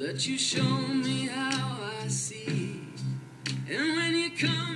Let you show me how I see. And when you come